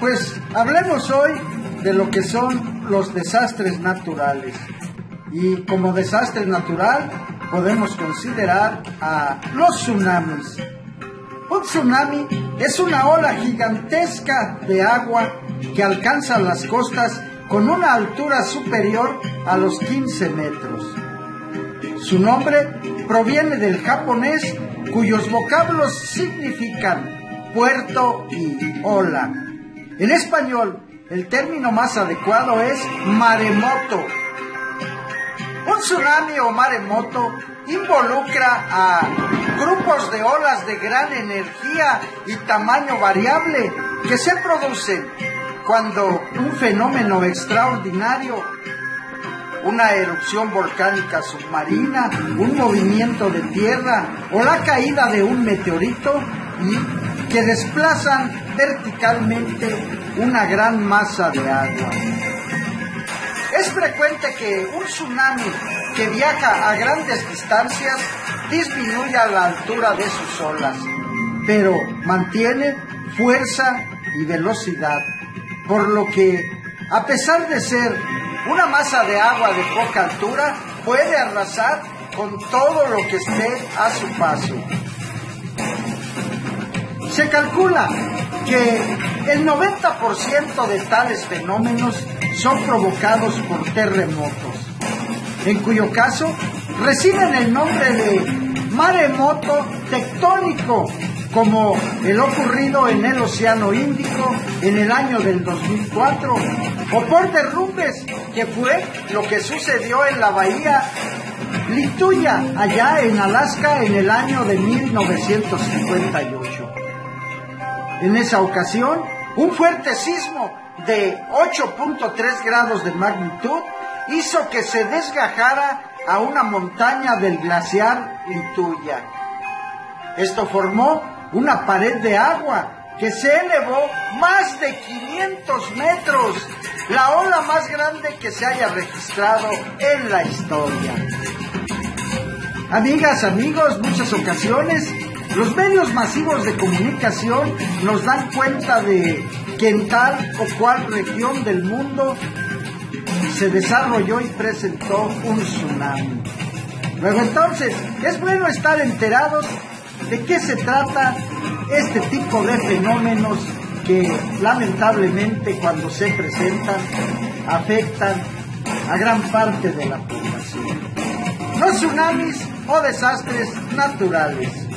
pues hablemos hoy de lo que son los desastres naturales. Y como desastre natural podemos considerar a los tsunamis. Un tsunami es una ola gigantesca de agua que alcanza las costas con una altura superior a los 15 metros. Su nombre proviene del japonés cuyos vocablos significan puerto y ola. En español, el término más adecuado es maremoto. Un tsunami o maremoto involucra a grupos de olas de gran energía y tamaño variable que se producen cuando un fenómeno extraordinario, una erupción volcánica submarina, un movimiento de tierra o la caída de un meteorito que desplazan verticalmente una gran masa de agua. Es frecuente que un tsunami que viaja a grandes distancias disminuya la altura de sus olas, pero mantiene fuerza y velocidad, por lo que, a pesar de ser una masa de agua de poca altura, puede arrasar con todo lo que esté a su paso. Se calcula que el 90% de tales fenómenos son provocados por terremotos, en cuyo caso reciben el nombre de maremoto tectónico, como el ocurrido en el Océano Índico en el año del 2004, o por derrumbes, que fue lo que sucedió en la bahía Lituya, allá en Alaska, en el año de 1958. En esa ocasión, un fuerte sismo de 8.3 grados de magnitud hizo que se desgajara a una montaña del glaciar Lituya. Esto formó una pared de agua que se elevó más de 500 metros, la ola más grande que se haya registrado en la historia. Amigas, amigos, muchas ocasiones los medios masivos de comunicación nos dan cuenta de que en tal o cual región del mundo se desarrolló y presentó un tsunami. Luego entonces, es bueno estar enterados de qué se trata este tipo de fenómenos que lamentablemente cuando se presentan afectan a gran parte de la población. No tsunamis o desastres naturales.